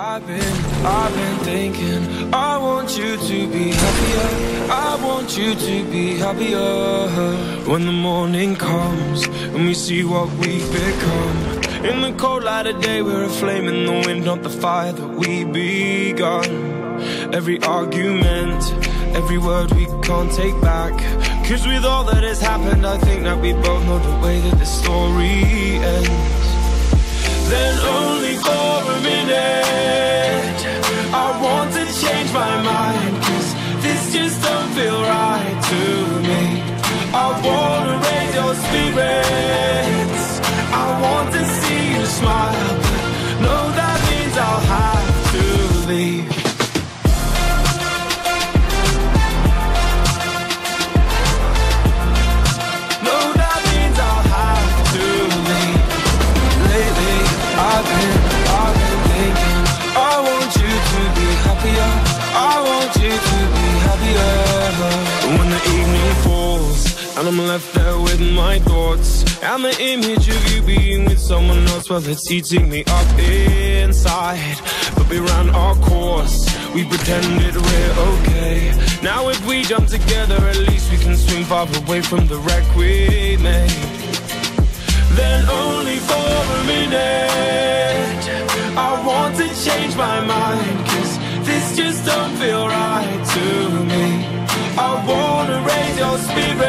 I've been, I've been thinking I want you to be happier. I want you to be happier. When the morning comes And we see what we've become. In the cold light of day We're a flame in the wind Not the fire that we begun. Every argument Every word we can't take back. Cause with all that has happened I think that we both know the way that the story ends When the evening falls And I'm left there with my thoughts. And the image of you being with someone else Well, it's eating me up inside. But we ran our course We pretended we're okay. Now if we jump together At least we can swim far away from the wreck we made. Then only for a minute I want to change my mind spirit.